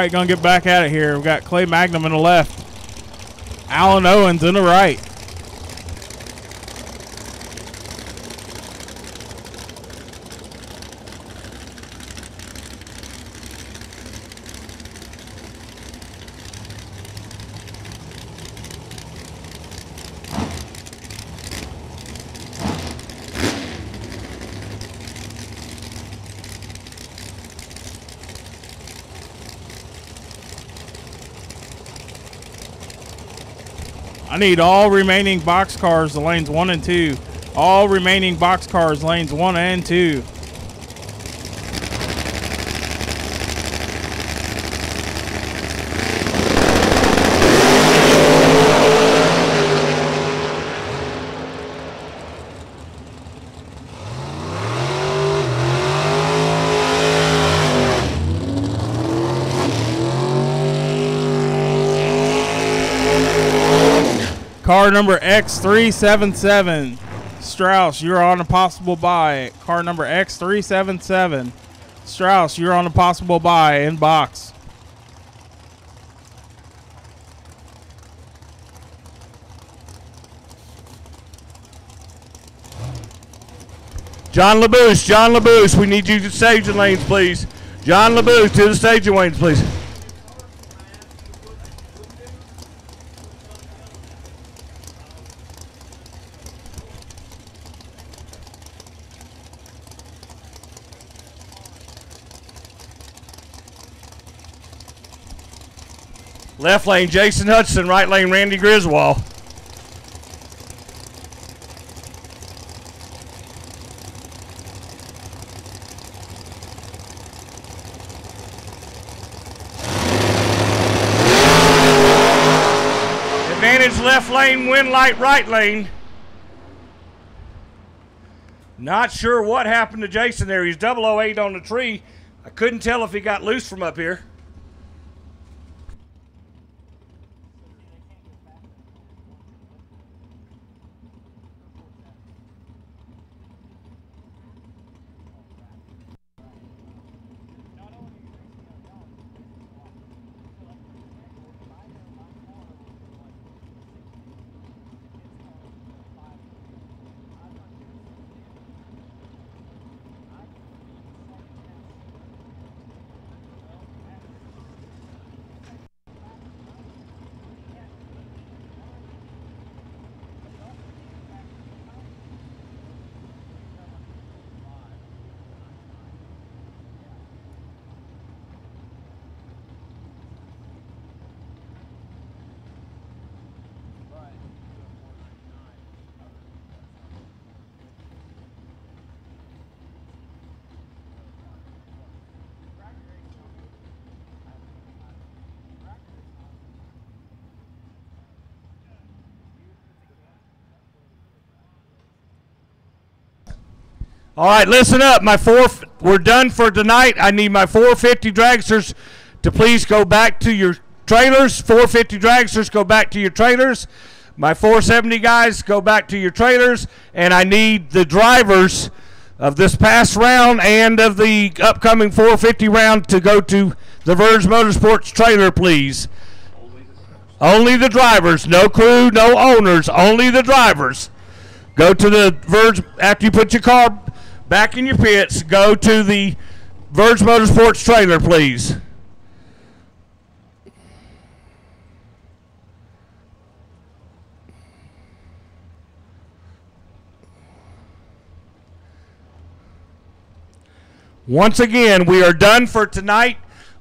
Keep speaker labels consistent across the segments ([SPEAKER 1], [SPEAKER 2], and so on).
[SPEAKER 1] right, gonna get back at it here. We've got Clay Magnum in the left, Alan Owens in the right. I need all remaining box cars, the lanes one and two. All remaining box cars, lanes one and two. Car number X377. Strauss, you're on a possible bye. Car number X377. Strauss, you're on a possible bye in box.
[SPEAKER 2] John LaBouche, John LaBouche, we need you to stage the lanes, please. John LaBouche to the staging lanes, please. Left lane, Jason Hudson. Right lane, Randy Griswold. Advantage left lane, win light right lane. Not sure what happened to Jason there. He's 008 on the tree. I couldn't tell if he got loose from up here. All right, listen up. My four, we're done for tonight. I need my 450 dragsters to please go back to your trailers. 450 dragsters go back to your trailers. My 470 guys go back to your trailers, and I need the drivers of this past round and of the upcoming 450 round to go to the Verge Motorsports trailer, please. Only the drivers, no crew, no owners, only the drivers. Go to the Verge after you put your car back in your pits. Go to the Verge Motorsports trailer, please. Once again, we are done for tonight.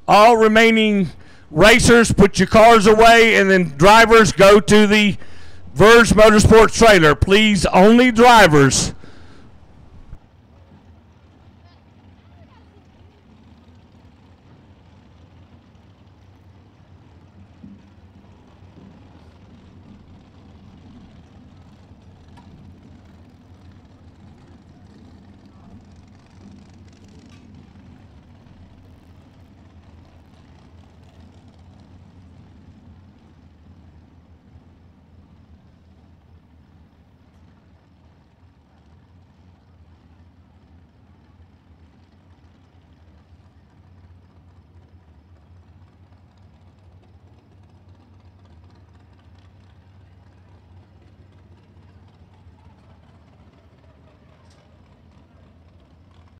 [SPEAKER 2] All remaining racers, put your cars away, and then drivers go to the Verge Motorsports trailer. Please, only drivers.